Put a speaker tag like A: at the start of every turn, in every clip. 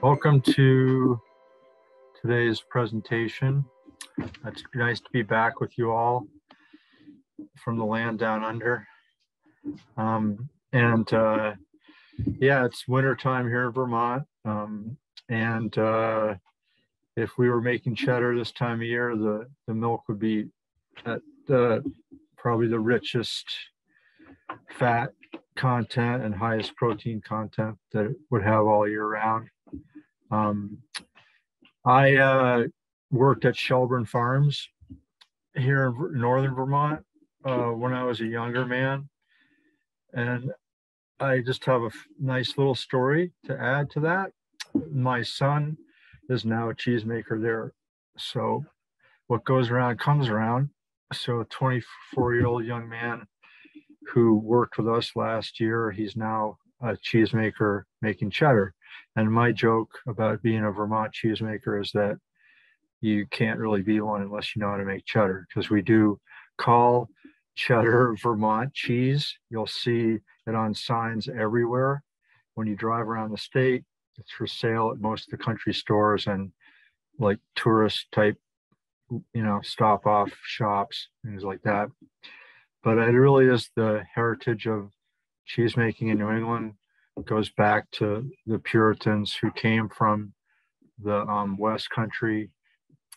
A: Welcome to today's presentation. It's nice to be back with you all from the land down under. Um, and uh, yeah, it's winter time here in Vermont. Um, and uh, if we were making cheddar this time of year, the, the milk would be at the, probably the richest fat content and highest protein content that it would have all year round. Um, I uh, worked at Shelburne Farms here in northern Vermont uh, when I was a younger man. And I just have a nice little story to add to that. My son is now a cheesemaker there. So what goes around comes around. So a 24 year old young man who worked with us last year, he's now a cheesemaker making cheddar. And my joke about being a Vermont cheesemaker is that you can't really be one unless you know how to make cheddar because we do call cheddar Vermont cheese. You'll see it on signs everywhere. When you drive around the state, it's for sale at most of the country stores and like tourist type, you know, stop off shops, things like that. But it really is the heritage of cheese making in New England goes back to the Puritans who came from the um, West Country,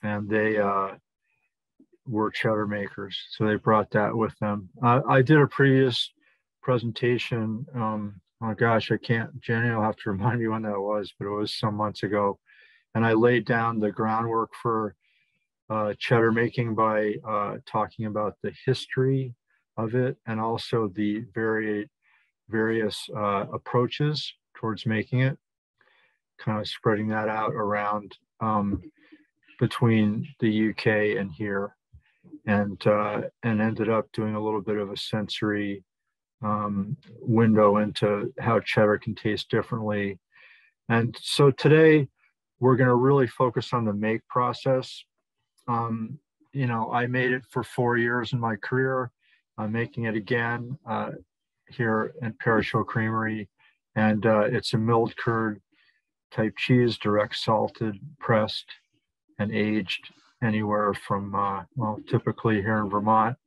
A: and they uh, were cheddar makers. So they brought that with them. Uh, I did a previous presentation. Um, oh gosh, I can't. Jenny will have to remind me when that was, but it was some months ago. And I laid down the groundwork for uh, cheddar making by uh, talking about the history of it and also the very various uh, approaches towards making it, kind of spreading that out around um, between the UK and here, and uh, and ended up doing a little bit of a sensory um, window into how cheddar can taste differently. And so today we're going to really focus on the make process. Um, you know, I made it for four years in my career. I'm making it again. Uh, here at Parish Hill Creamery, and uh, it's a milled curd type cheese, direct salted, pressed, and aged anywhere from uh, well, typically here in Vermont,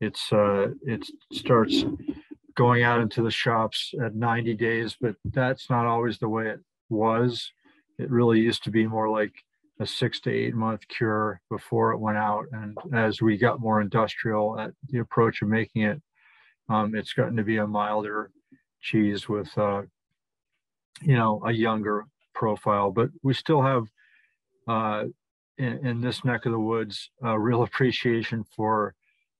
A: it's uh, it starts going out into the shops at 90 days, but that's not always the way it was. It really used to be more like a six to eight month cure before it went out. And as we got more industrial at the approach of making it, um, it's gotten to be a milder cheese with, uh, you know, a younger profile, but we still have uh, in, in, this neck of the woods a real appreciation for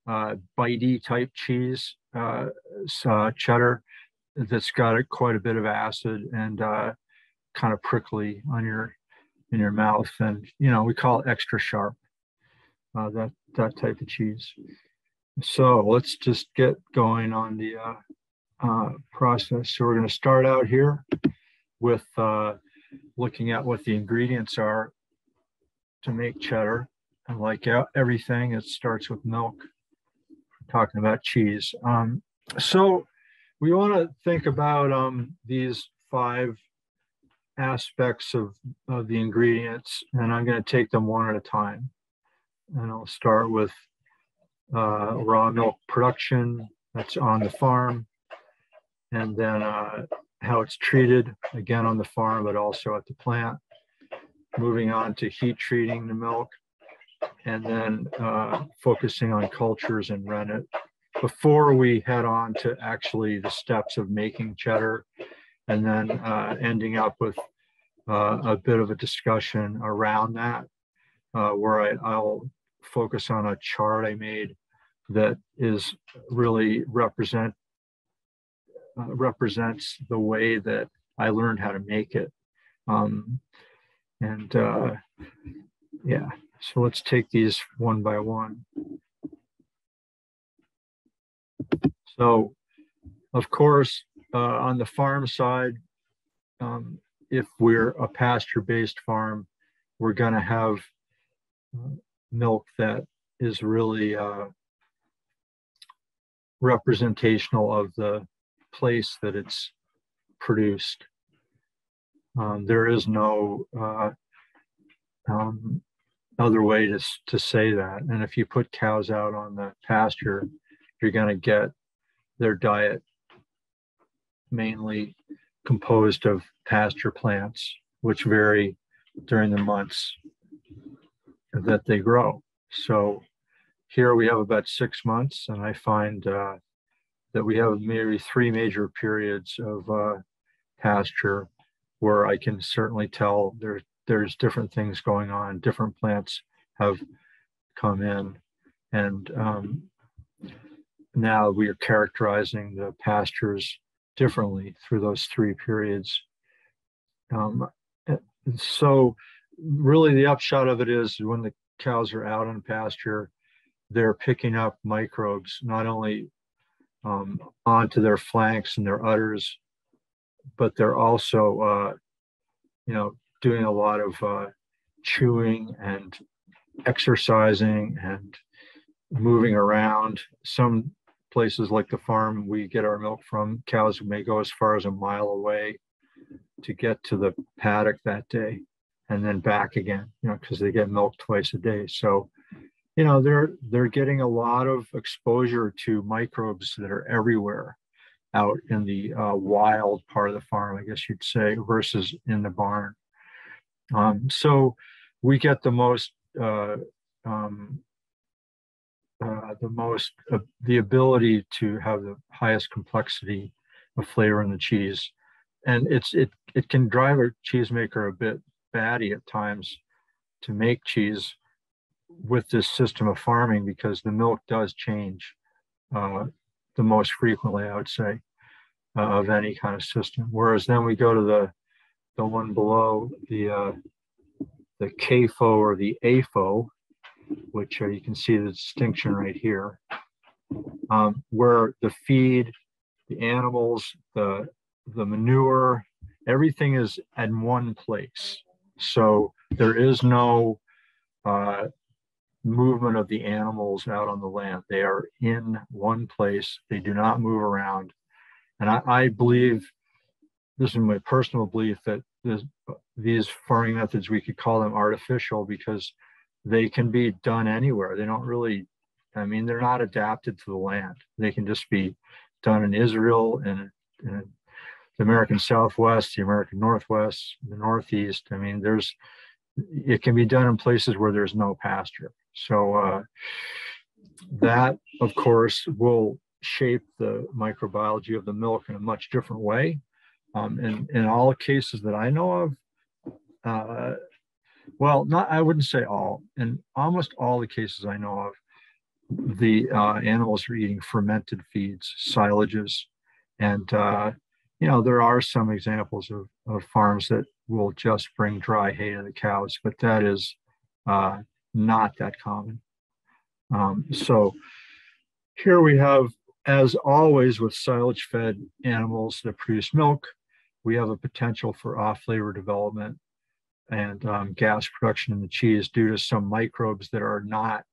A: uh, bitey type cheese, uh, uh, cheddar that's got a, quite a bit of acid and uh, kind of prickly on your in your mouth, and you know we call it extra sharp. Uh, that that type of cheese. So let's just get going on the uh, uh, process. So we're going to start out here with uh, looking at what the ingredients are to make cheddar. And like everything, it starts with milk. We're talking about cheese. Um, so we want to think about um, these five aspects of, of the ingredients, and I'm going to take them one at a time. And I'll start with uh, raw milk production that's on the farm, and then uh, how it's treated again on the farm, but also at the plant. Moving on to heat treating the milk, and then uh, focusing on cultures and rennet. Before we head on to actually the steps of making cheddar, and then uh, ending up with uh, a bit of a discussion around that, uh, where I, I'll focus on a chart I made that is really represent uh, represents the way that I learned how to make it. Um, and uh, yeah, so let's take these one by one. So, of course, uh, on the farm side, um, if we're a pasture-based farm, we're going to have uh, milk that is really uh, representational of the place that it's produced. Um, there is no uh, um, other way to, to say that. And if you put cows out on the pasture, you're going to get their diet mainly composed of pasture plants, which vary during the months that they grow. So here we have about six months, and I find uh, that we have maybe three major periods of uh, pasture where I can certainly tell there's there's different things going on. Different plants have come in, and um, now we are characterizing the pastures differently through those three periods. Um, so, really, the upshot of it is when the cows are out on pasture, they're picking up microbes not only um, onto their flanks and their udders, but they're also, uh, you know, doing a lot of uh, chewing and exercising and moving around. Some places like the farm we get our milk from, cows may go as far as a mile away to get to the paddock that day and then back again, you know, because they get milk twice a day. So, you know, they're they're getting a lot of exposure to microbes that are everywhere out in the uh, wild part of the farm, I guess you'd say, versus in the barn. Um, so we get the most uh, um, uh, the most uh, the ability to have the highest complexity of flavor in the cheese, and it's it it can drive a cheesemaker a bit batty at times to make cheese with this system of farming because the milk does change uh, the most frequently, I would say, uh, of any kind of system. Whereas then we go to the the one below the uh, the CAFO or the AFO, which uh, you can see the distinction right here, um, where the feed, the animals, the the manure, everything is at one place. So there is no uh, movement of the animals out on the land. They are in one place. They do not move around. And I, I believe, this is my personal belief, that this, these farming methods, we could call them artificial because they can be done anywhere. They don't really, I mean, they're not adapted to the land. They can just be done in Israel and, and the American Southwest, the American Northwest, the Northeast. I mean, there's, it can be done in places where there's no pasture. So uh, that, of course, will shape the microbiology of the milk in a much different way. Um, and in all cases that I know of, uh, well, not I wouldn't say all. In almost all the cases I know of, the uh, animals are eating fermented feeds, silages, and uh, you know, there are some examples of, of farms that will just bring dry hay to the cows, but that is uh, not that common. Um, so here we have, as always with silage fed animals that produce milk, we have a potential for off flavor development and um, gas production in the cheese due to some microbes that are not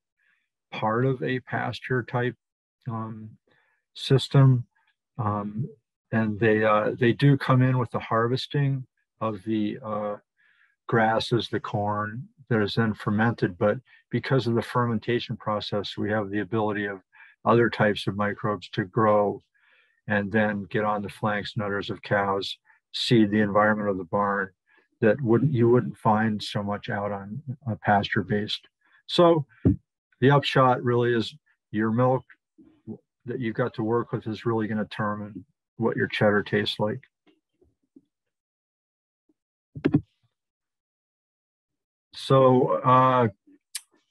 A: part of a pasture type um, system. Um, and they uh, they do come in with the harvesting of the uh, grasses, the corn that is then fermented. But because of the fermentation process, we have the ability of other types of microbes to grow and then get on the flanks and udders of cows, seed the environment of the barn that wouldn't you wouldn't find so much out on a pasture based. So the upshot really is your milk that you've got to work with is really going to determine what your cheddar tastes like. So uh,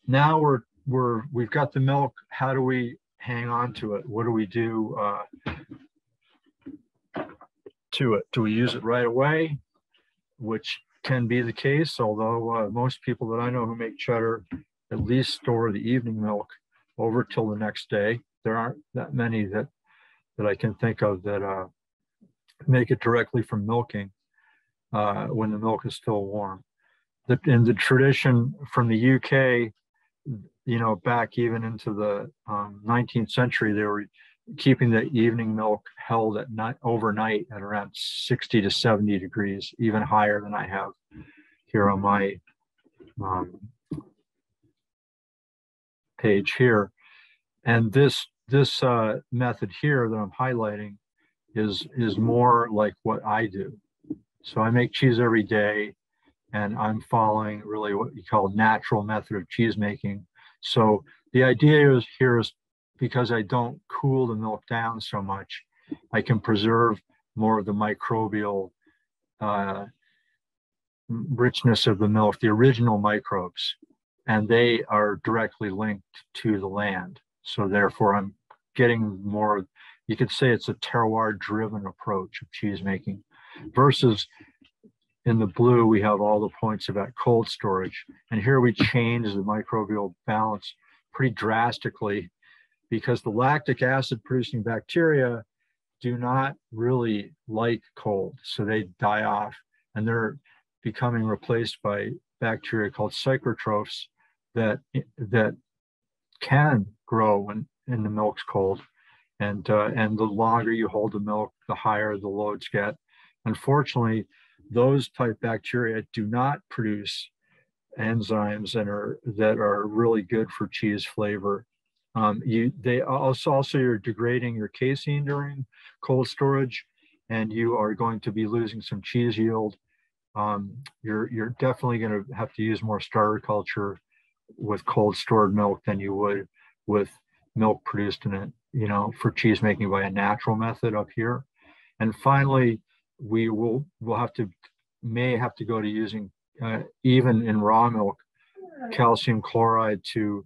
A: now we're we're we've got the milk. How do we hang on to it? What do we do uh, to it? Do we use it right away? Which can be the case, although uh, most people that I know who make cheddar at least store the evening milk over till the next day. There aren't that many that that I can think of that uh, make it directly from milking uh, when the milk is still warm. The, in the tradition from the UK, you know, back even into the um, 19th century, they were keeping the evening milk held at night overnight at around 60 to 70 degrees, even higher than I have here on my um, page here. And this this uh, method here that I'm highlighting is is more like what I do. So I make cheese every day, and I'm following really what you call natural method of cheese making. So the idea is here is because I don't cool the milk down so much, I can preserve more of the microbial uh, richness of the milk, the original microbes, and they are directly linked to the land. So therefore, I'm getting more. You could say it's a terroir-driven approach of cheese making, versus in the blue we have all the points about cold storage, and here we change the microbial balance pretty drastically because the lactic acid producing bacteria do not really like cold. So they die off and they're becoming replaced by bacteria called psychrotrophs that, that can grow when in the milk's cold. And, uh, and the longer you hold the milk, the higher the loads get. Unfortunately, those type bacteria do not produce enzymes and are that are really good for cheese flavor. Um, you they also also you're degrading your casein during cold storage, and you are going to be losing some cheese yield. Um, you're you're definitely going to have to use more starter culture with cold stored milk than you would with milk produced in it, you know, for cheese making by a natural method up here. And finally, we will will have to may have to go to using uh, even in raw milk calcium chloride to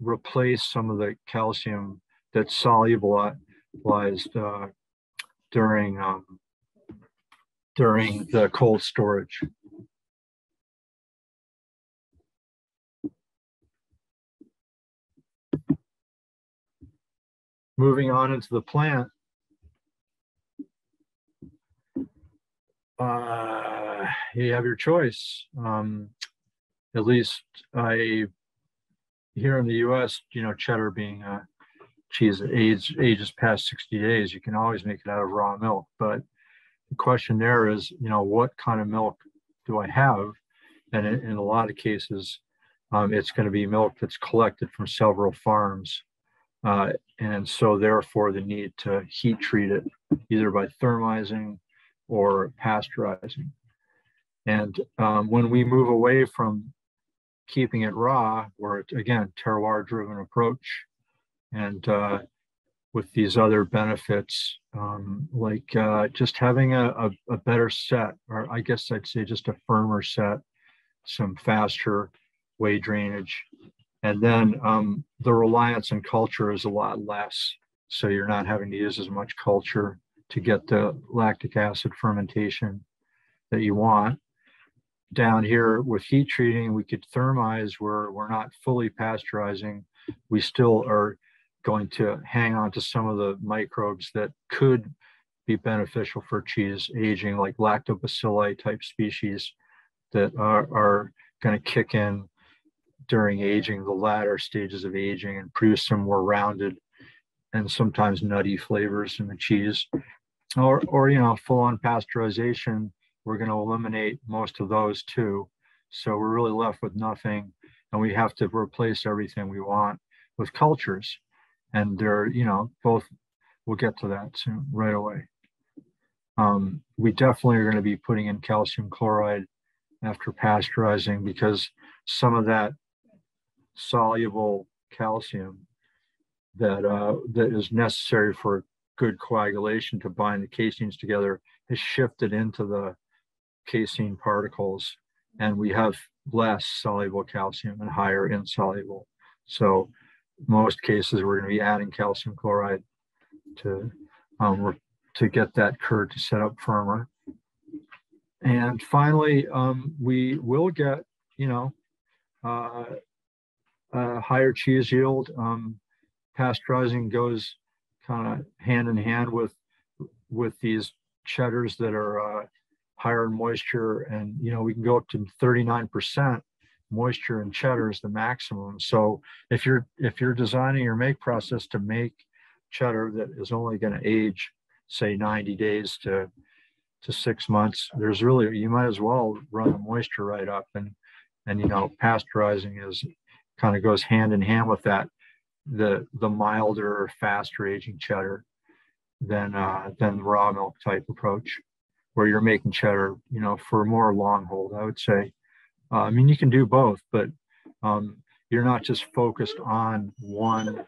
A: replace some of the calcium that's solubilized uh, during um, during the cold storage. Moving on into the plant, uh, you have your choice. Um, at least I here in the U.S., you know, cheddar being a cheese that age, ages past 60 days, you can always make it out of raw milk. But the question there is, you know, what kind of milk do I have? And in, in a lot of cases, um, it's going to be milk that's collected from several farms. Uh, and so therefore the need to heat treat it either by thermizing or pasteurizing. And um, when we move away from keeping it raw, it's again terroir driven approach, and uh, with these other benefits, um, like uh, just having a, a, a, better set, or I guess I'd say just a firmer set, some faster whey drainage, and then um, the reliance on culture is a lot less. So you're not having to use as much culture to get the lactic acid fermentation that you want down here with heat treating, we could thermize where we're not fully pasteurizing. We still are going to hang on to some of the microbes that could be beneficial for cheese aging, like lactobacilli type species that are, are going to kick in during aging, the latter stages of aging, and produce some more rounded and sometimes nutty flavors in the cheese. Or, or you know, full on pasteurization we're going to eliminate most of those too. So we're really left with nothing and we have to replace everything we want with cultures. And they're, you know, both, we'll get to that soon, right away. Um, we definitely are going to be putting in calcium chloride after pasteurizing because some of that soluble calcium that uh, that is necessary for good coagulation to bind the caseins together has shifted into the casein particles, and we have less soluble calcium and higher insoluble. So most cases, we're going to be adding calcium chloride to um, to get that curd to set up firmer. And finally, um, we will get, you know, uh, a higher cheese yield. Um, pasteurizing goes kind of hand in hand with with these cheddars that are uh, higher in moisture and you know we can go up to 39% moisture in cheddar is the maximum so if you're if you're designing your make process to make cheddar that is only going to age, say 90 days to to six months, there's really you might as well run the moisture right up and and you know pasteurizing is kind of goes hand in hand with that the the milder faster aging cheddar than uh, than the raw milk type approach where you're making cheddar you know for more long hold I would say. Uh, I mean you can do both but um, you're not just focused on one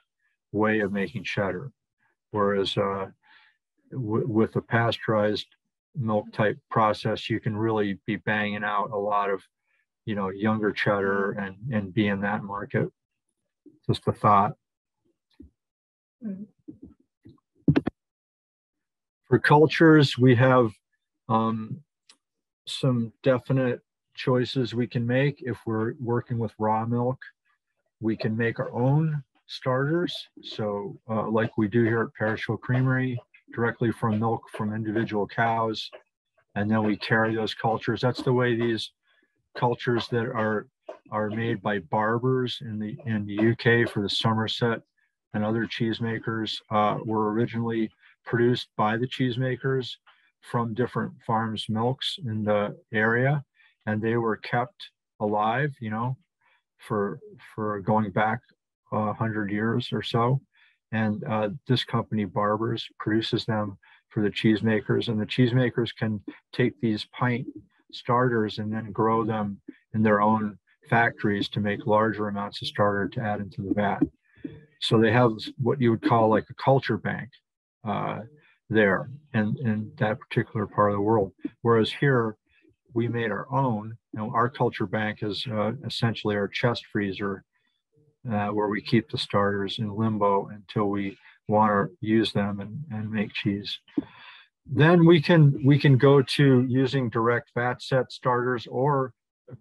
A: way of making cheddar. Whereas uh, with a pasteurized milk type process you can really be banging out a lot of you know younger cheddar and and be in that market. Just a thought. For cultures we have um, some definite choices we can make. If we're working with raw milk we can make our own starters. So uh, like we do here at Parish Hill Creamery directly from milk from individual cows and then we carry those cultures. That's the way these cultures that are are made by Barbers in the in the UK for the Somerset and other cheesemakers uh, were originally produced by the cheesemakers from different farms milks in the area and they were kept alive you know for for going back uh, hundred years or so. And uh, this company barbers produces them for the cheesemakers and the cheesemakers can take these pint starters and then grow them in their own factories to make larger amounts of starter to add into the vat. So they have what you would call like a culture bank uh, there in, in that particular part of the world. Whereas here, we made our own. You know, our culture bank is uh, essentially our chest freezer uh, where we keep the starters in limbo until we want to use them and, and make cheese. Then we can we can go to using direct vat set starters or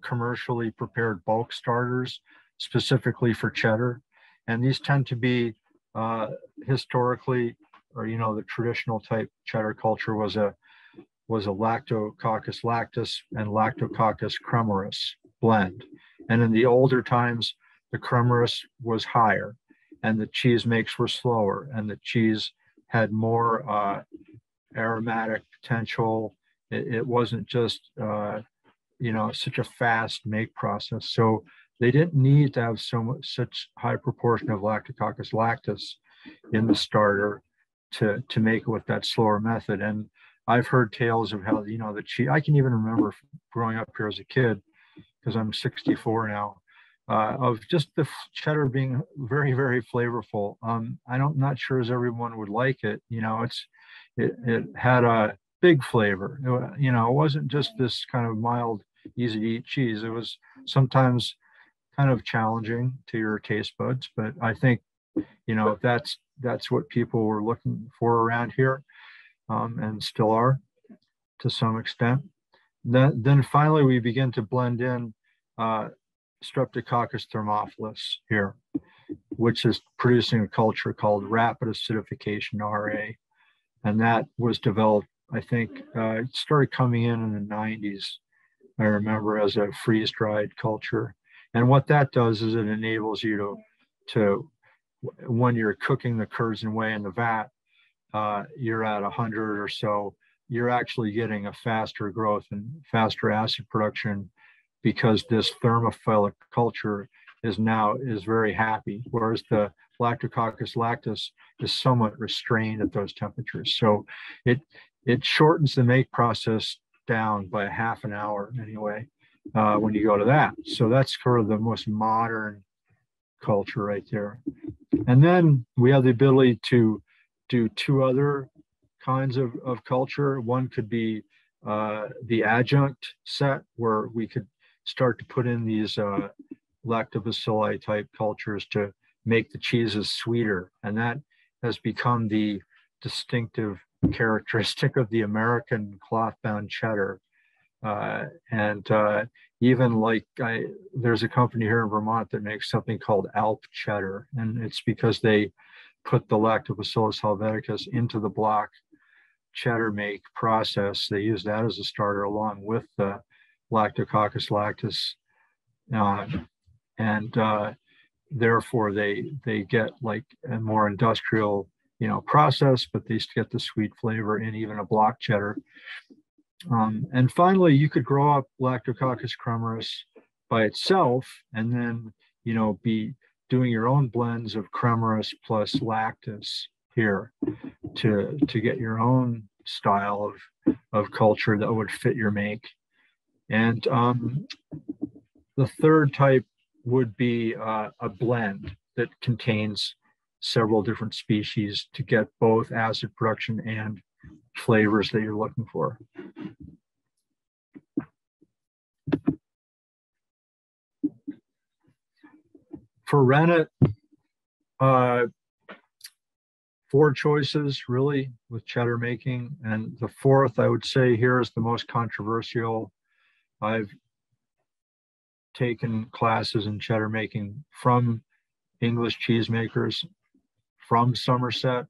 A: commercially prepared bulk starters specifically for cheddar. And these tend to be uh, historically, or you know, the traditional type cheddar culture was a was a Lactococcus lactis and Lactococcus cremoris blend. And in the older times, the cremoris was higher and the cheese makes were slower and the cheese had more uh, aromatic potential. It, it wasn't just, uh, you know, such a fast make process. So they didn't need to have so much, such high proportion of Lactococcus lactis in the starter to, to make it with that slower method. And I've heard tales of how, you know, the cheese, I can even remember growing up here as a kid, because I'm 64 now, uh, of just the cheddar being very, very flavorful. Um, I don't, not sure as everyone would like it. You know, it's, it, it had a big flavor. It, you know, it wasn't just this kind of mild, easy to eat cheese. It was sometimes kind of challenging to your taste buds, but I think, you know, that's that's what people were looking for around here, um, and still are, to some extent. Then, then finally, we begin to blend in uh, Streptococcus thermophilus here, which is producing a culture called rapid acidification RA and that was developed. I think uh, it started coming in in the 90s. I remember as a freeze dried culture, and what that does is it enables you to to when you're cooking the curds and whey in the vat, uh, you're at 100 or so. You're actually getting a faster growth and faster acid production because this thermophilic culture is now is very happy, whereas the Lactococcus lactis is somewhat restrained at those temperatures. So it it shortens the make process down by a half an hour anyway uh, when you go to that. So that's sort of the most modern culture right there. And then we have the ability to do two other kinds of, of culture. One could be uh, the adjunct set where we could start to put in these uh, lactobacilli type cultures to make the cheeses sweeter. And that has become the distinctive characteristic of the American cloth bound cheddar. Uh, and uh, even like I, there's a company here in Vermont that makes something called Alp cheddar, and it's because they put the Lactobacillus helveticus into the block cheddar make process. They use that as a starter along with the Lactococcus lactis, uh, and uh, therefore they they get like a more industrial you know, process, but they get the sweet flavor in even a block cheddar. Um, and finally, you could grow up Lactococcus cremoris by itself and then, you know, be doing your own blends of Cremoris plus Lactis here to, to get your own style of, of culture that would fit your make. And um, the third type would be uh, a blend that contains several different species to get both acid production and flavors that you're looking for. For rennet, uh, four choices really with cheddar making. And the fourth, I would say here is the most controversial. I've taken classes in cheddar making from English cheesemakers from Somerset.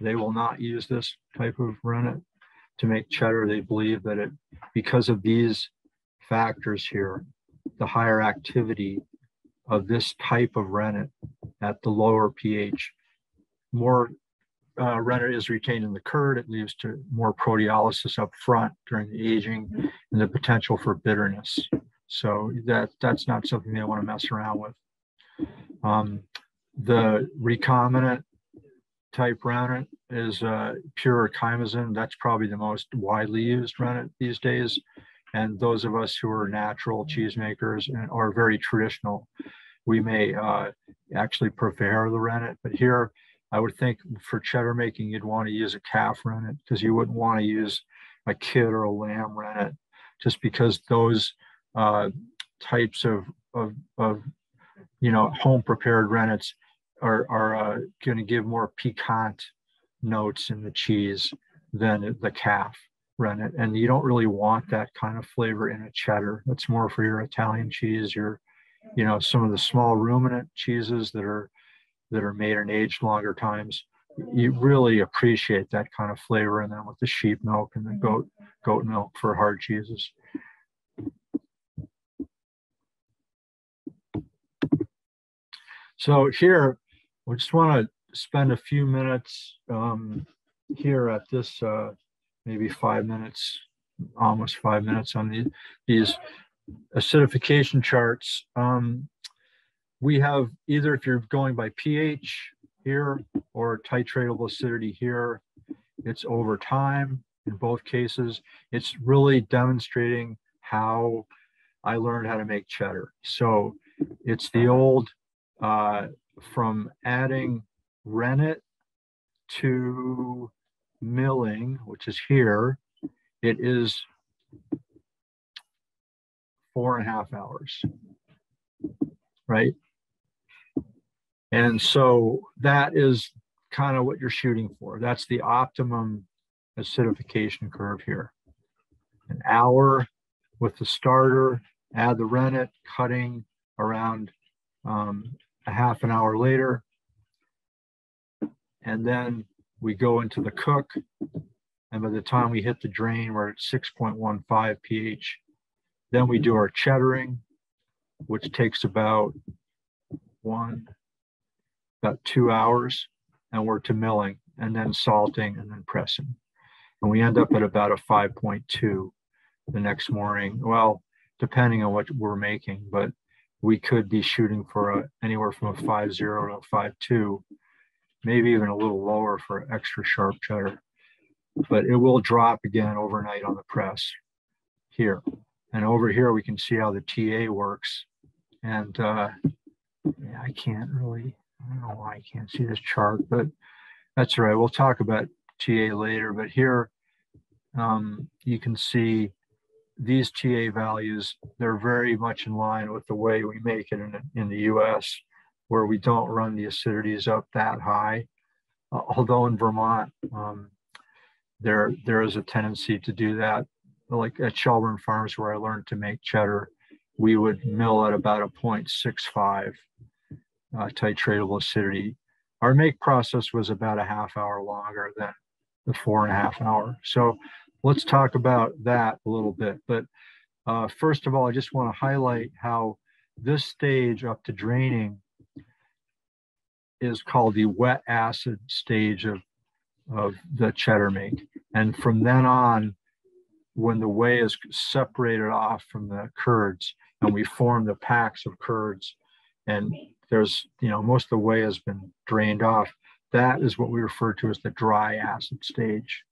A: They will not use this type of rennet to make cheddar. They believe that it, because of these factors here, the higher activity of this type of rennet at the lower pH, more uh, rennet is retained in the curd. It leads to more proteolysis up front during the aging and the potential for bitterness. So that that's not something they want to mess around with. Um, the recombinant type rennet is uh, pure chymosin. That's probably the most widely used rennet these days. And those of us who are natural cheesemakers and are very traditional, we may uh, actually prefer the rennet. But here, I would think for cheddar making, you'd want to use a calf rennet because you wouldn't want to use a kid or a lamb rennet just because those uh, types of, of, of, you know, home prepared rennets are, are uh, going to give more piquant notes in the cheese than the calf rennet. And you don't really want that kind of flavor in a cheddar. That's more for your Italian cheese, your, you know, some of the small ruminant cheeses that are that are made and aged longer times. You really appreciate that kind of flavor in them with the sheep milk and the goat goat milk for hard cheeses. So here, we just want to spend a few minutes um, here at this, uh, maybe five minutes, almost five minutes on the, these acidification charts. Um, we have either if you're going by pH here or titratable acidity here, it's over time in both cases. It's really demonstrating how I learned how to make cheddar. So it's the old uh, from adding rennet to milling, which is here, it is four and a half hours, right? And so that is kind of what you're shooting for. That's the optimum acidification curve here. An hour with the starter, add the rennet, cutting around um, a half an hour later. And then we go into the cook. And by the time we hit the drain, we're at 6.15 pH. Then we do our cheddaring, which takes about one, about two hours. And we're to milling and then salting and then pressing. And we end up at about a 5.2 the next morning. Well, depending on what we're making, but we could be shooting for a, anywhere from a 5.0 to a 5.2, maybe even a little lower for extra sharp cheddar. But it will drop again overnight on the press here. And over here, we can see how the TA works. And uh, yeah, I can't really, I don't know why I can't see this chart, but that's all right. We'll talk about TA later. But here, um, you can see these TA values, they're very much in line with the way we make it in, in the US, where we don't run the acidities up that high. Uh, although in Vermont, um, there, there is a tendency to do that. Like at Shelburne Farms, where I learned to make cheddar, we would mill at about a 0.65 uh, titratable acidity. Our make process was about a half hour longer than the four and a half hour. So let's talk about that a little bit. But uh, first of all, I just want to highlight how this stage up to draining is called the wet acid stage of of the cheddar make. And from then on, when the whey is separated off from the curds and we form the packs of curds and there's, you know, most of the whey has been drained off, that is what we refer to as the dry acid stage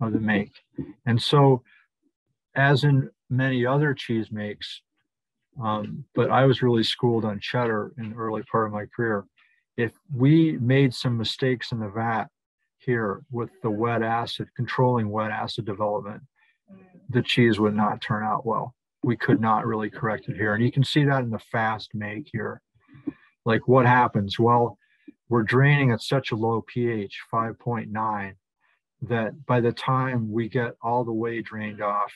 A: of the make. And so, as in many other cheese makes, um, but I was really schooled on cheddar in the early part of my career. If we made some mistakes in the vat here with the wet acid, controlling wet acid development, the cheese would not turn out well. We could not really correct it here. And you can see that in the fast make here. Like what happens? Well, we're draining at such a low pH, 5.9, that by the time we get all the way drained off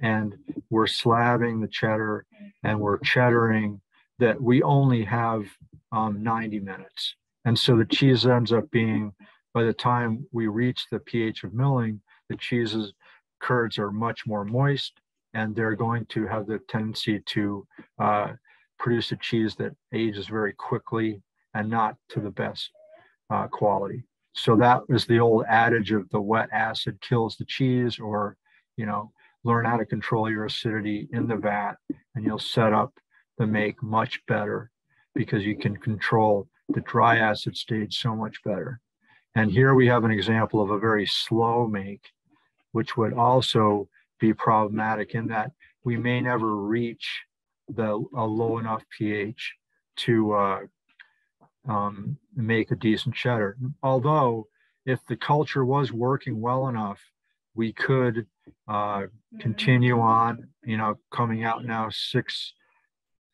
A: and we're slabbing the cheddar and we're cheddaring, that we only have um, 90 minutes. And so the cheese ends up being, by the time we reach the pH of milling, the cheese's curds are much more moist and they're going to have the tendency to uh, produce a cheese that ages very quickly and not to the best uh, quality. So that was the old adage of the wet acid kills the cheese, or you know, learn how to control your acidity in the vat, and you'll set up the make much better because you can control the dry acid stage so much better. And here we have an example of a very slow make, which would also be problematic in that we may never reach the a low enough pH to uh, um, make a decent cheddar. Although, if the culture was working well enough, we could uh, continue on. You know, coming out now six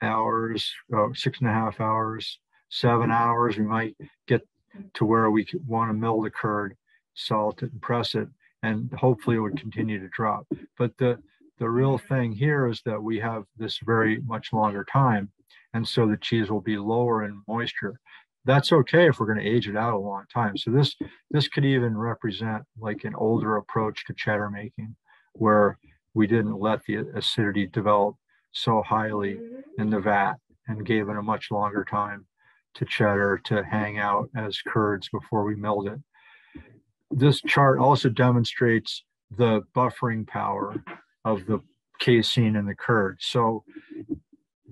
A: hours, six and a half hours, seven hours. We might get to where we want to mill the curd, salt it, and press it, and hopefully it would continue to drop. But the the real thing here is that we have this very much longer time. And so the cheese will be lower in moisture. That's okay if we're going to age it out a long time. So this this could even represent like an older approach to cheddar making, where we didn't let the acidity develop so highly in the vat and gave it a much longer time to cheddar to hang out as curds before we milled it. This chart also demonstrates the buffering power of the casein and the curd. So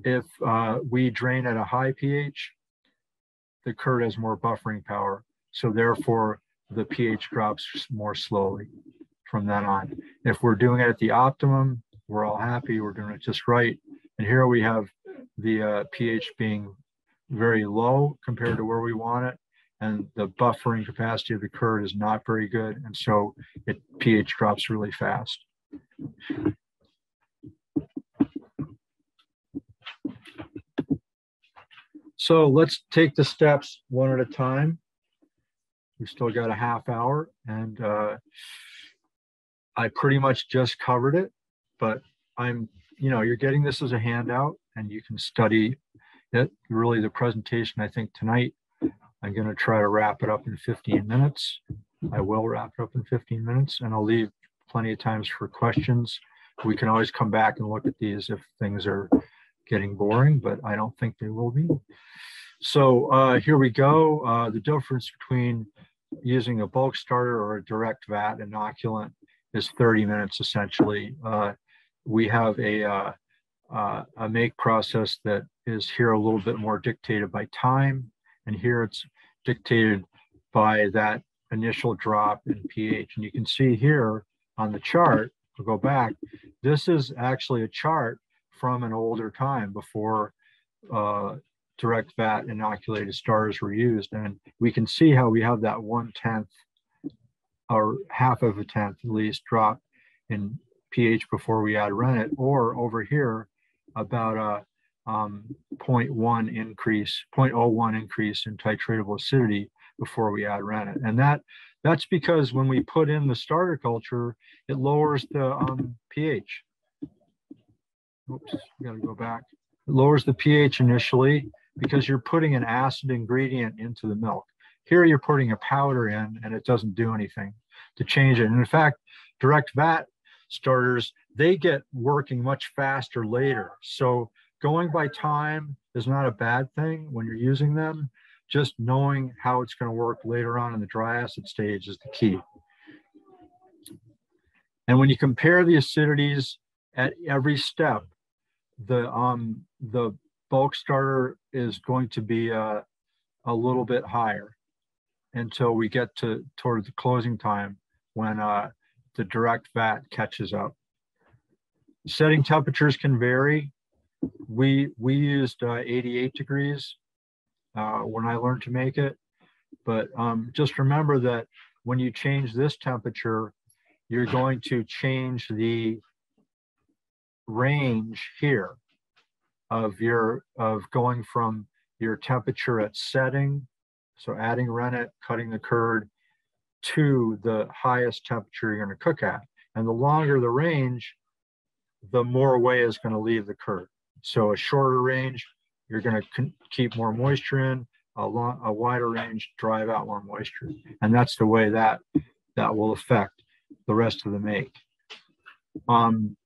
A: if uh, we drain at a high pH, the curd has more buffering power. So therefore, the pH drops more slowly from then on. If we're doing it at the optimum, we're all happy, we're doing it just right. And here we have the uh, pH being very low compared to where we want it. And the buffering capacity of the curd is not very good. And so it pH drops really fast. So let's take the steps one at a time. We still got a half hour and uh, I pretty much just covered it, but I'm, you know, you're getting this as a handout and you can study it. Really the presentation, I think tonight, I'm gonna try to wrap it up in 15 minutes. I will wrap it up in 15 minutes and I'll leave plenty of times for questions. We can always come back and look at these if things are getting boring, but I don't think they will be. So uh, here we go. Uh, the difference between using a bulk starter or a direct vat inoculant is 30 minutes essentially. Uh, we have a, uh, uh, a make process that is here a little bit more dictated by time, and here it's dictated by that initial drop in pH. And you can see here on the chart, we'll go back, this is actually a chart from an older time before uh, direct vat inoculated starters were used. And we can see how we have that one tenth or half of a tenth at least drop in pH before we add rennet, or over here about a um, 0.1 increase, 0.01 increase in titratable acidity before we add rennet. And that that's because when we put in the starter culture, it lowers the um, pH. Oops, gotta go back. It lowers the pH initially because you're putting an acid ingredient into the milk. Here you're putting a powder in and it doesn't do anything to change it. And in fact, direct vat starters, they get working much faster later. So going by time is not a bad thing when you're using them, just knowing how it's going to work later on in the dry acid stage is the key. And when you compare the acidities at every step, the um the bulk starter is going to be uh, a little bit higher until we get to toward the closing time when uh, the direct vat catches up. Setting temperatures can vary. We we used uh, 88 degrees uh, when I learned to make it, but um, just remember that when you change this temperature, you're going to change the range here of your of going from your temperature at setting, so adding rennet, cutting the curd, to the highest temperature you're going to cook at. And the longer the range, the more away is going to leave the curd. So a shorter range, you're going to keep more moisture in. A, long, a wider range, drive out more moisture, and that's the way that that will affect the rest of the make. Um,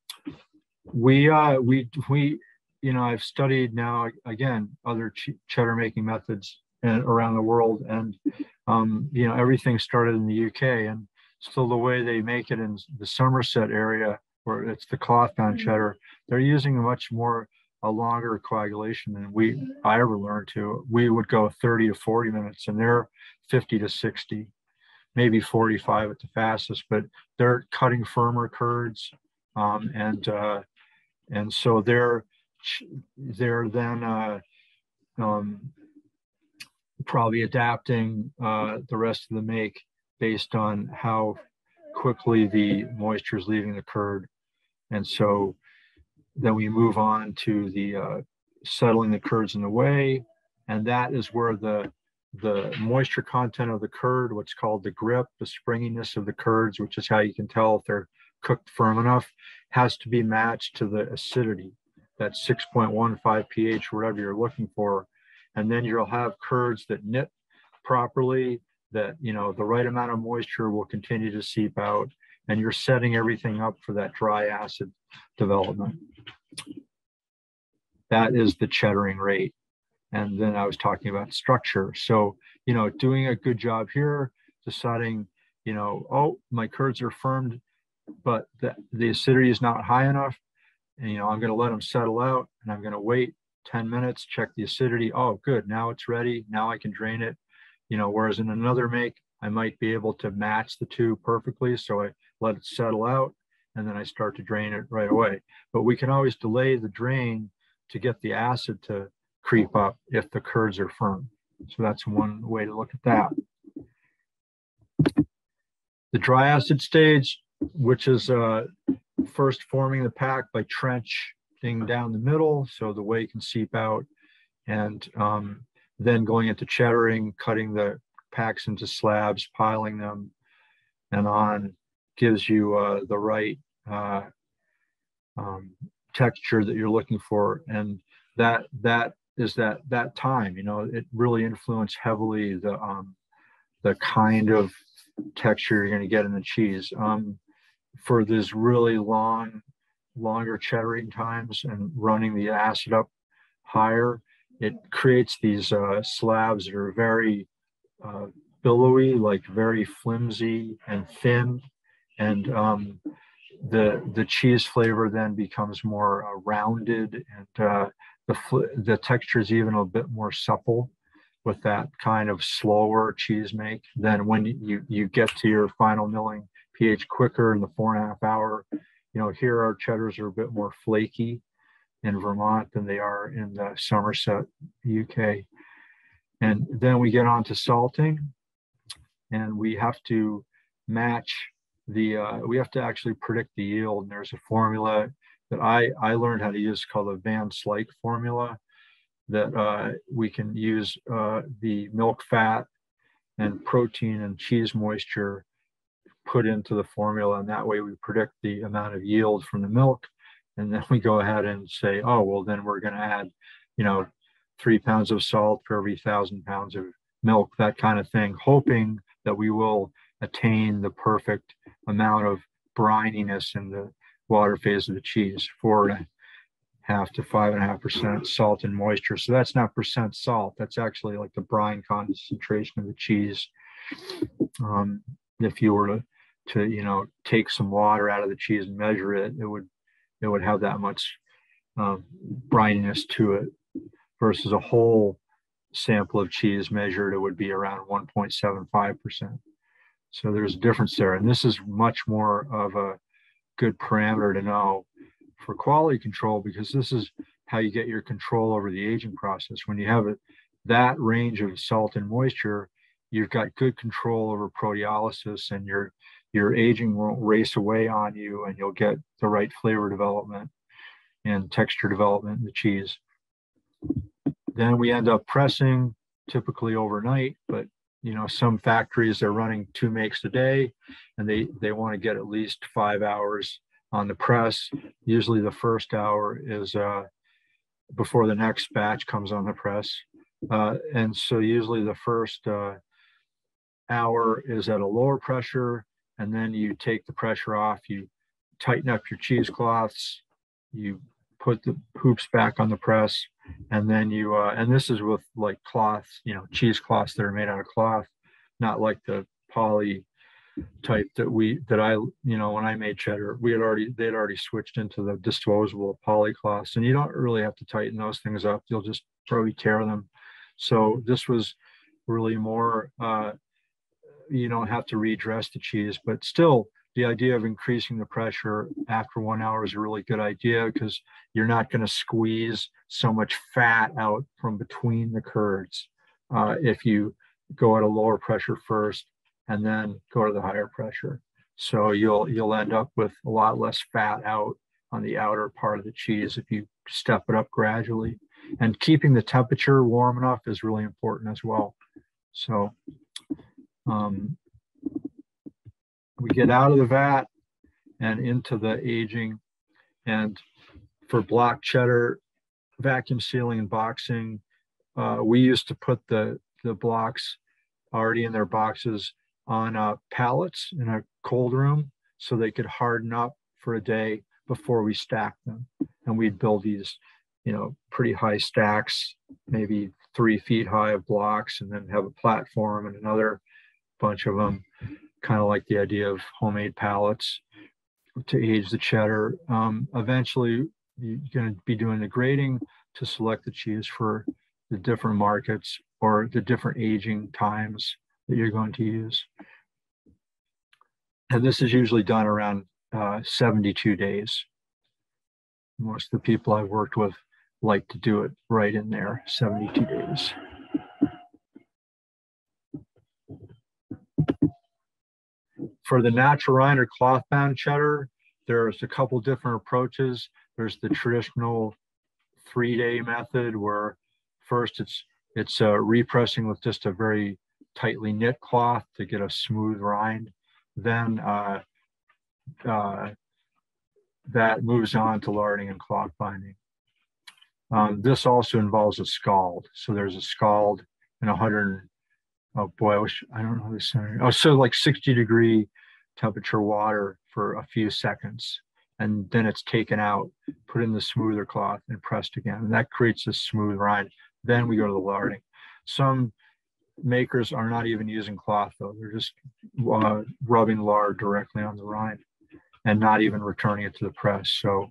A: we uh, we we you know I've studied now again other ch cheddar making methods and around the world, and um, you know everything started in the UK, and still the way they make it in the Somerset area, where it's the cloth bound mm-hmm. cheddar, they're using a much more a longer coagulation than we I ever learned to. We would go 30 to 40 minutes, and they're 50 to 60 maybe 45 at the fastest, but they're cutting firmer curds. Um, and uh, and so they're they're then uh, um, probably adapting uh, the rest of the make based on how quickly the moisture is leaving the curd. And so then we move on to the uh, settling the curds in the whey. And that is where the the moisture content of the curd, what's called the grip, the springiness of the curds, which is how you can tell if they're cooked firm enough, has to be matched to the acidity, that 6.15 pH, whatever you're looking for. And then you'll have curds that knit properly, that, you know, the right amount of moisture will continue to seep out, and you're setting everything up for that dry acid development. That is the cheddaring rate and then I was talking about structure. So, you know, doing a good job here, deciding, you know, oh, my curds are firmed, but the, the acidity is not high enough. And, you know, I'm going to let them settle out and I'm going to wait 10 minutes, check the acidity. Oh, good. Now it's ready. Now I can drain it. You know, whereas in another make, I might be able to match the two perfectly. So I let it settle out and then I start to drain it right away. But we can always delay the drain to get the acid to creep up if the curds are firm. So that's one way to look at that. The dry acid stage, which is uh, first forming the pack by trenching down the middle so the whey can seep out, and um, then going into cheddaring, cutting the packs into slabs, piling them, and on gives you uh, the right uh, um, texture that you're looking for. And that that is that that time you know it really influenced heavily the um, the kind of texture you're going to get in the cheese um, for this really long longer cheddaring times and running the acid up higher it creates these uh, slabs that are very uh, billowy like very flimsy and thin. And um, the the cheese flavor then becomes more uh, rounded and uh, the, the texture is even a bit more supple with that kind of slower cheese make than when you, you get to your final milling pH quicker in the four and a half hour. You know, here our cheddars are a bit more flaky in Vermont than they are in the Somerset, UK. And then we get on to salting and we have to match the, uh, we have to actually predict the yield. And there's a formula that I, I learned how to use called the Van Slyke formula that uh, we can use uh, the milk fat and protein and cheese moisture put into the formula. And that way we predict the amount of yield from the milk. And then we go ahead and say, oh, well, then we're going to add, you know, three pounds of salt for every thousand pounds of milk, that kind of thing, hoping that we will attain the perfect amount of brininess in the water phase of the cheese for half to five and a half percent salt and moisture. So that's not percent salt. That's actually like the brine concentration of the cheese. Um, if you were to, to, you know, take some water out of the cheese and measure it, it would, it would have that much um, brininess to it versus a whole sample of cheese measured, it would be around 1.75%. So there's a difference there. And this is much more of a good parameter to know for quality control because this is how you get your control over the aging process. When you have that range of salt and moisture, you've got good control over proteolysis and your your aging won't race away on you and you'll get the right flavor development and texture development in the cheese. Then we end up pressing typically overnight, but you know, some factories are running two makes a day and they, they want to get at least five hours on the press. Usually the first hour is uh, before the next batch comes on the press. Uh, and so usually the first uh, hour is at a lower pressure and then you take the pressure off, you tighten up your cheesecloths, you put the hoops back on the press, and then you uh, and this is with like cloths you know cheesecloths that are made out of cloth not like the poly type that we that i you know when i made cheddar we had already they'd already switched into the disposable poly cloths and you don't really have to tighten those things up you'll just probably tear them. So this was really more uh you don't have to redress the cheese but still the idea of increasing the pressure after one hour is a really good idea because you're not going to squeeze so much fat out from between the curds uh, if you go at a lower pressure first and then go to the higher pressure. So you'll you'll end up with a lot less fat out on the outer part of the cheese if you step it up gradually. And keeping the temperature warm enough is really important as well. So um, we get out of the vat and into the aging. And for block cheddar, vacuum sealing and boxing, uh, we used to put the, the blocks already in their boxes on uh, pallets in a cold room so they could harden up for a day before we stacked them. And we'd build these, you know, pretty high stacks, maybe three feet high of blocks, and then have a platform and another bunch of them kind of like the idea of homemade pallets to age the cheddar. Um, eventually, you're going to be doing the grading to select the cheese for the different markets or the different aging times that you're going to use. And this is usually done around uh, 72 days. Most of the people I've worked with like to do it right in there, 72 days. For the natural rind or cloth bound cheddar, there's a couple different approaches. There's the traditional three day method where first it's it's uh, repressing with just a very tightly knit cloth to get a smooth rind. Then uh, uh, that moves on to larding and cloth binding. Um, this also involves a scald. So there's a scald and 100, oh boy, I wish, I don't know the center. Oh, so like 60 degree temperature water for a few seconds. And then it's taken out, put in the smoother cloth and pressed again. And that creates a smooth rind. Then we go to the larding. Some makers are not even using cloth though. They're just uh, rubbing lard directly on the rind and not even returning it to the press. So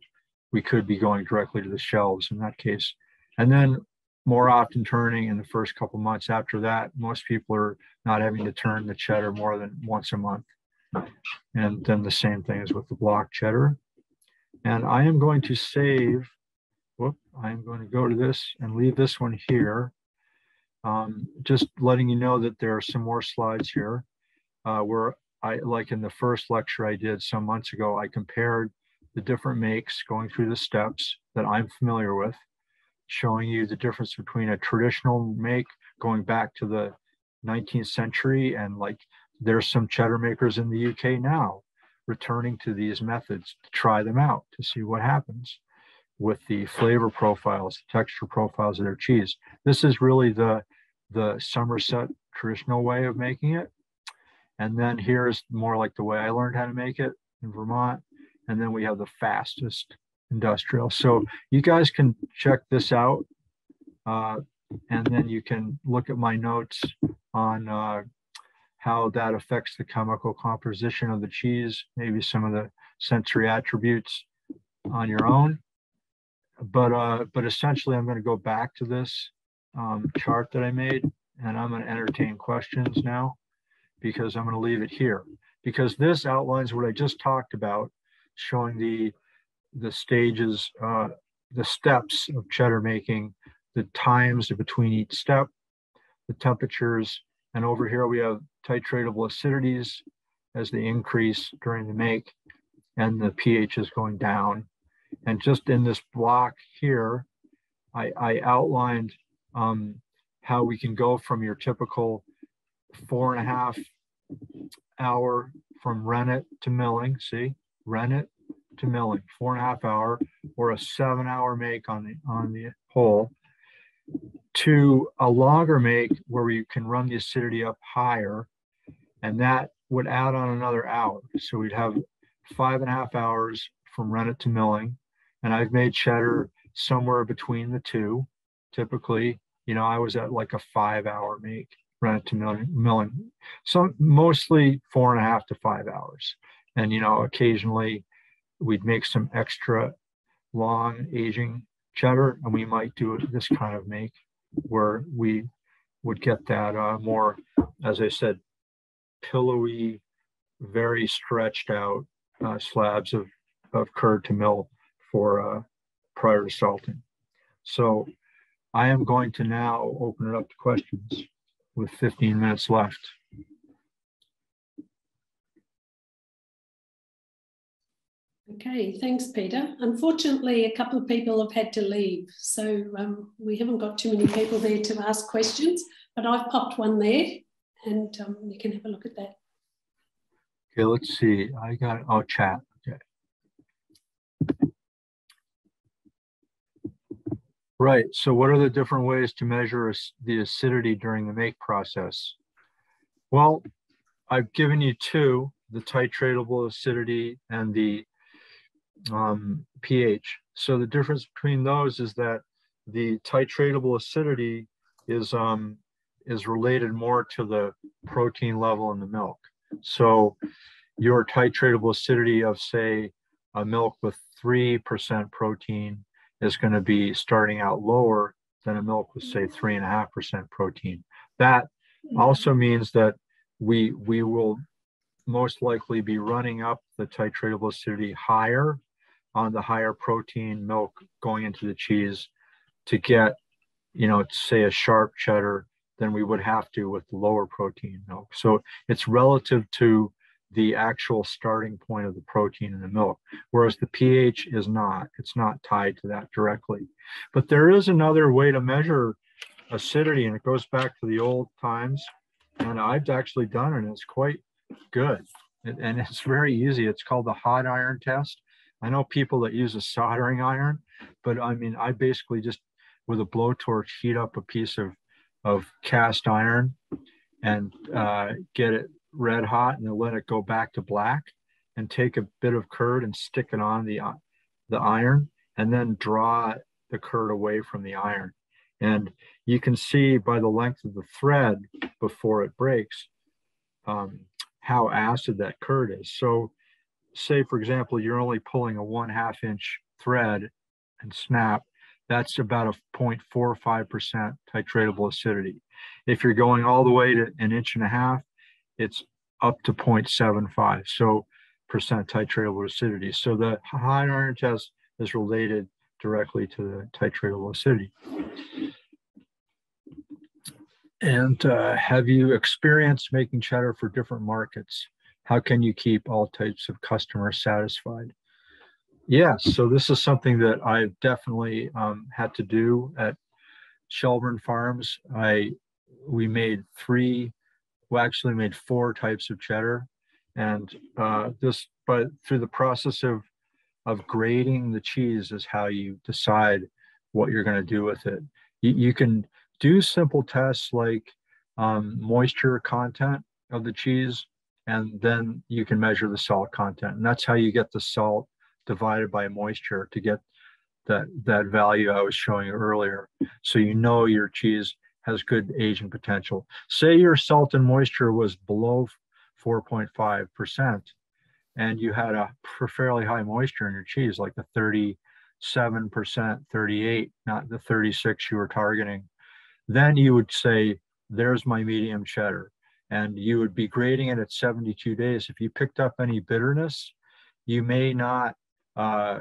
A: we could be going directly to the shelves in that case. And then more often turning in the first couple months after that, most people are not having to turn the cheddar more than once a month. And then the same thing is with the block cheddar. And I am going to save, whoop, I'm going to go to this and leave this one here. Um, just letting you know that there are some more slides here uh, where I, like in the first lecture I did some months ago, I compared the different makes going through the steps that I'm familiar with, showing you the difference between a traditional make going back to the 19th century and like there's some cheddar makers in the UK now returning to these methods to try them out to see what happens with the flavor profiles, the texture profiles of their cheese. This is really the, the Somerset traditional way of making it. And then here's more like the way I learned how to make it in Vermont. And then we have the fastest industrial. So you guys can check this out. Uh, and then you can look at my notes on uh, how that affects the chemical composition of the cheese, maybe some of the sensory attributes on your own. But uh, but essentially, I'm going to go back to this um, chart that I made, and I'm going to entertain questions now because I'm going to leave it here because this outlines what I just talked about, showing the the stages, uh, the steps of cheddar making, the times between each step, the temperatures, and over here we have titratable acidities as they increase during the make, and the pH is going down. And just in this block here, I, I outlined um, how we can go from your typical four and a half hour from rennet to milling. See, rennet to milling, four and a half hour, or a seven hour make on the on the whole, to a longer make where we can run the acidity up higher, and that would add on another hour. So we'd have five and a half hours from rennet to milling, and I've made cheddar somewhere between the two. Typically, you know, I was at like a five hour make rennet to milling, milling. So mostly four and a half to five hours. And, you know, occasionally we'd make some extra long aging cheddar and we might do this kind of make where we would get that uh, more, as I said, pillowy, very stretched out uh, slabs of, of curd to mill for uh, prior to salting. So I am going to now open it up to questions with 15 minutes left.
B: Okay, thanks, Peter. Unfortunately, a couple of people have had to leave, so um, we haven't got too many people there to ask questions, but I've popped one there and um, you can have a look at that.
A: Okay, let's see. I got, oh, chat. Okay. Right. So what are the different ways to measure the acidity during the make process? Well, I've given you two, the titratable acidity and the um, pH. So the difference between those is that the titratable acidity is um, is related more to the protein level in the milk. So your titratable acidity of say a milk with 3% protein is going to be starting out lower than a milk with say 3.5% protein. That also means that we we will most likely be running up the titratable acidity higher on the higher protein milk going into the cheese to get, you know, say a sharp cheddar than we would have to with lower protein milk. So it's relative to the actual starting point of the protein in the milk, whereas the pH is not. It's not tied to that directly. But there is another way to measure acidity, and it goes back to the old times. And I've actually done it, and it's quite good. And it's very easy. It's called the hot iron test. I know people that use a soldering iron, but I mean, I basically just with a blowtorch heat up a piece of, of cast iron and uh, get it red hot and then let it go back to black and take a bit of curd and stick it on the, uh, the iron and then draw the curd away from the iron. And you can see by the length of the thread before it breaks um, how acid that curd is. So say, for example, you're only pulling a one half inch thread and snap, that's about a 0.45% titratable acidity. If you're going all the way to an inch and a half, it's up to 0.75 so percent titratable acidity. So the high iron test is related directly to the titratable acidity. And uh, have you experienced making cheddar for different markets? How can you keep all types of customers satisfied? Yes, yeah, so this is something that I've definitely um, had to do at Shelburne Farms. I we made three, we actually made four types of cheddar, and uh, this, but through the process of of grading the cheese is how you decide what you're going to do with it. You, you can do simple tests like um, moisture content of the cheese and then you can measure the salt content. And that's how you get the salt divided by moisture to get that, that value I was showing earlier. So you know your cheese has good aging potential. Say your salt and moisture was below 4.5% and you had a fairly high moisture in your cheese, like the 37%, 38, not the 36 you were targeting, then you would say, there's my medium cheddar. And you would be grading it at 72 days. If you picked up any bitterness, you may not, uh,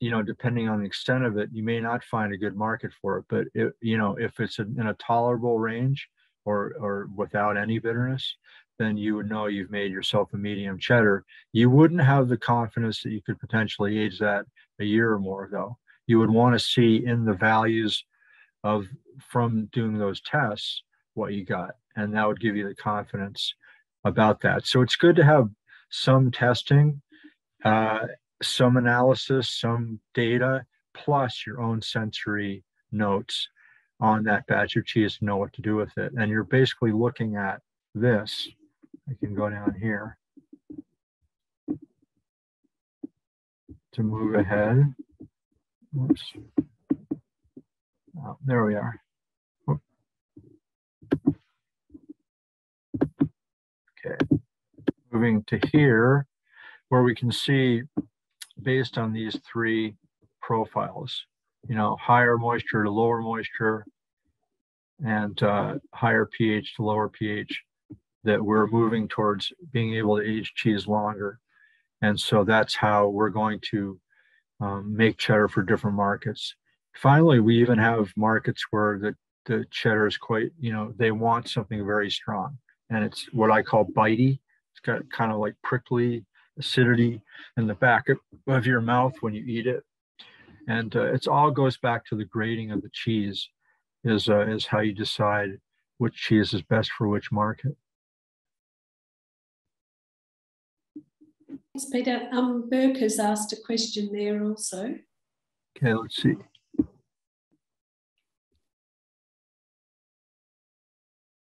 A: you know, depending on the extent of it, you may not find a good market for it. But, it, you know, if it's in a tolerable range or, or without any bitterness, then you would know you've made yourself a medium cheddar. You wouldn't have the confidence that you could potentially age that a year or more, though. You would want to see in the values of from doing those tests what you got, and that would give you the confidence about that. So it's good to have some testing, uh, some analysis, some data, plus your own sensory notes on that batch of cheese to know what to do with it. And you're basically looking at this I can go down here to move ahead. Oops. Oh, there we are. Okay. Moving to here, where we can see based on these three profiles, you know, higher moisture to lower moisture and uh, higher pH to lower pH that we're moving towards being able to age cheese longer. And so that's how we're going to um, make cheddar for different markets. Finally, we even have markets where the, the cheddar is quite, you know, they want something very strong. And it's what I call bitey. It's got kind of like prickly acidity in the back of your mouth when you eat it. And uh, it's all goes back to the grading of the cheese is, uh, is how you decide which cheese is best for which market.
B: Thanks, Peter. Um, Burke has asked a question there also.
A: Okay, let's see.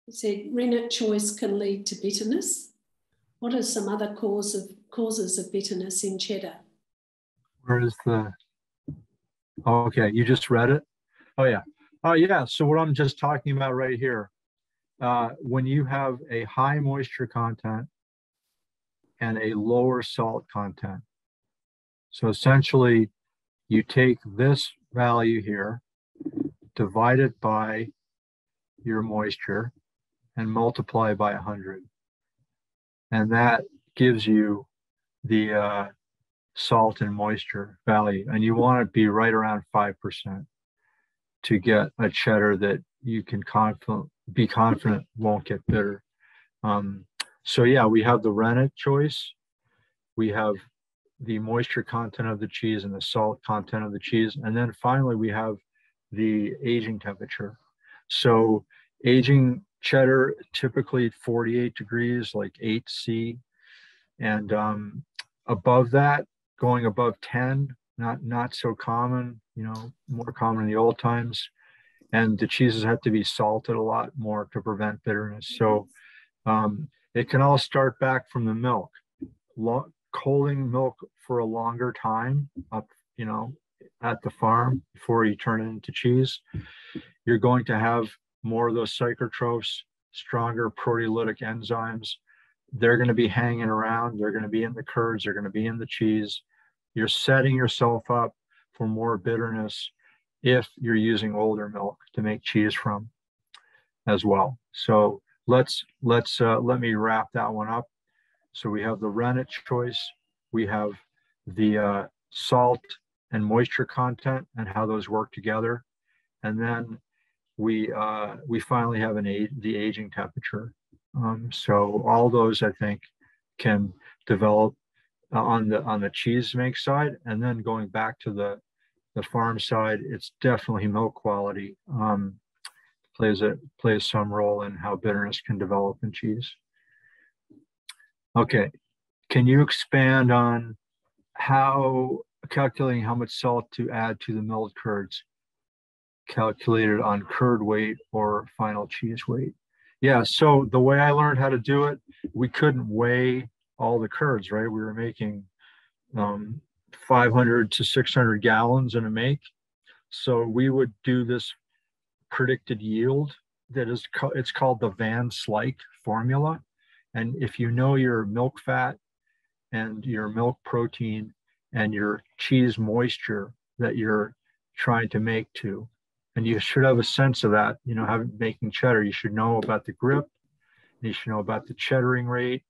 B: Said rennet choice can lead to bitterness. What are some other cause of, causes of bitterness in cheddar?
A: Where is the? Oh, okay, you just read it. Oh yeah. Oh yeah. So what I'm just talking about right here, uh, when you have a high moisture content and a lower salt content. So essentially, you take this value here, divide it by your moisture, and multiply by 100. And that gives you the uh, salt and moisture value. And you want to be right around 5% to get a cheddar that you can confident, be confident won't get bitter. Um, so yeah, we have the rennet choice. We have the moisture content of the cheese and the salt content of the cheese. And then finally, we have the aging temperature. So aging cheddar, typically 48 degrees, like 8C. And um, above that, going above 10, not, not so common, you know, more common in the old times. And the cheeses have to be salted a lot more to prevent bitterness. So um, it can all start back from the milk. Lo- colding milk for a longer time up, you know, at the farm before you turn it into cheese. You're going to have more of those psychrotrophs, stronger proteolytic enzymes. They're going to be hanging around. They're going to be in the curds. They're going to be in the cheese. You're setting yourself up for more bitterness if you're using older milk to make cheese from as well. So let's let's uh, let me wrap that one up. So we have the rennet choice, we have the uh, salt and moisture content and how those work together, and then we uh, we finally have an age, the aging temperature. Um, so all those I think can develop on the on the cheese make side, and then going back to the the farm side, it's definitely milk quality. Um, plays a plays some role in how bitterness can develop in cheese. Okay, can you expand on how calculating how much salt to add to the milled curds calculated on curd weight or final cheese weight? Yeah, so the way I learned how to do it, we couldn't weigh all the curds, right? We were making um, 500 to 600 gallons in a make. So we would do this predicted yield that is it's called the Van Slyke formula. And if you know your milk fat and your milk protein and your cheese moisture that you're trying to make to, and you should have a sense of that, you know, having making cheddar, you should know about the grip, you should know about the cheddaring rate,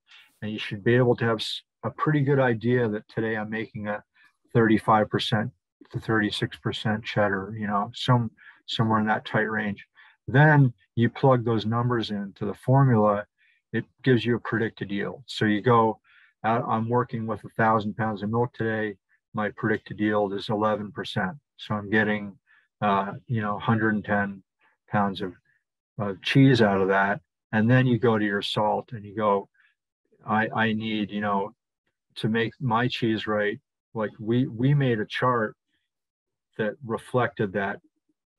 A: and you should be able to have a pretty good idea that today I'm making a 35% to 36% cheddar, you know, some somewhere in that tight range. Then you plug those numbers into the formula, it gives you a predicted yield. So you go, I'm working with a thousand pounds of milk today. My predicted yield is 11%. So I'm getting, uh, you know, 110 pounds of, of cheese out of that. And then you go to your salt and you go, I, I need, you know, to make my cheese right. Like we, we made a chart that reflected that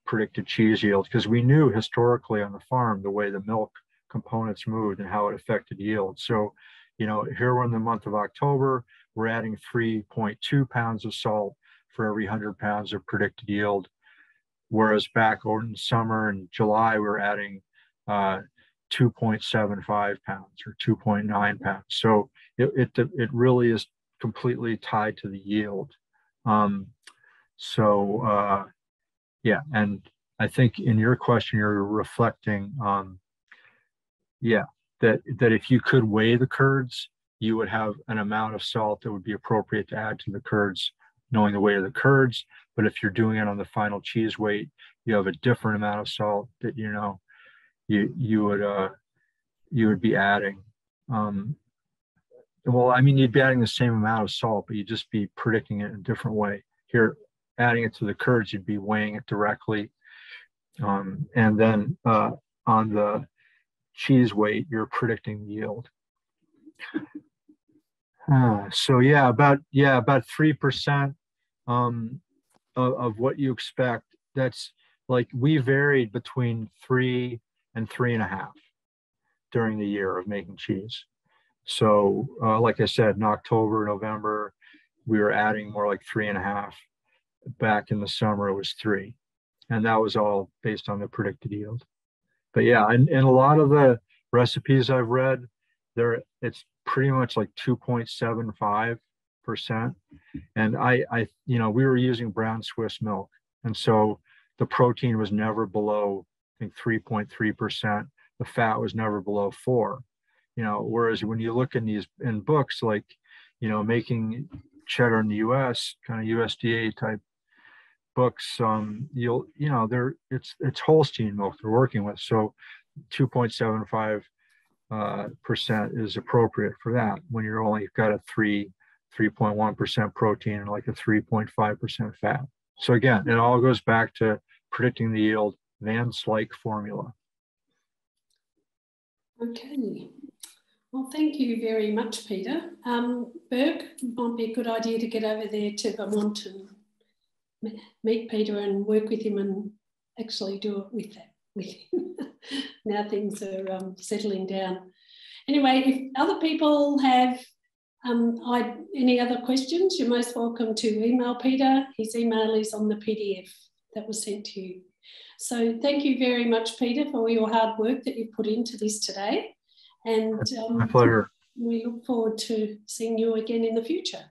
A: predicted cheese yield because we knew historically on the farm the way the milk components moved and how it affected yield. So, you know, here we're in the month of October, we're adding 3.2 pounds of salt for every 100 pounds of predicted yield. Whereas back in summer and July, we're adding uh, 2.75 pounds or 2.9 pounds. So it, it, it really is completely tied to the yield. Um, so uh, yeah, and I think in your question, you're reflecting on, yeah, that that if you could weigh the curds, you would have an amount of salt that would be appropriate to add to the curds, knowing the weight of the curds. But if you're doing it on the final cheese weight, you have a different amount of salt that you know you you would uh you would be adding. Um, well, I mean, you'd be adding the same amount of salt, but you'd just be predicting it in a different way. Here, adding it to the curds, you'd be weighing it directly. Um, and then uh, on the cheese weight, you're predicting yield. Uh, so yeah, about yeah, about three percent um, of, of what you expect. That's like we varied between three and three and a half during the year of making cheese. So, uh, like I said, in October, November, we were adding more like three and a half back in the summer it was three and that was all based on the predicted yield but yeah and, and a lot of the recipes i've read there it's pretty much like 2.75 percent. And i i you know we were using brown swiss milk. And so the protein was never below i think 3.3 percent. The fat was never below four. You know whereas when you look in these in books like you know making cheddar in the us kind of usda type books, um, you'll you know they're it's it's Holstein milk they're working with, so 2.75 uh, percent is appropriate for that when you're only got a three 3.1 percent protein and like a 3.5 percent fat. So again, it all goes back to predicting the yield Van Slyke formula.
B: Okay. Well, thank you very much, Peter. Um, Berg, might be a good idea to get over there to Vermont and meet Peter and work with him and actually do it with that, with him. now things are um, settling down. Anyway, if other people have um, I, any other questions, you're most welcome to email Peter. His email is on the PDF that was sent to you. So thank you very much, Peter, for all your hard work that you've put into this today. And
A: um, my pleasure.
B: We look forward to seeing you again in the future.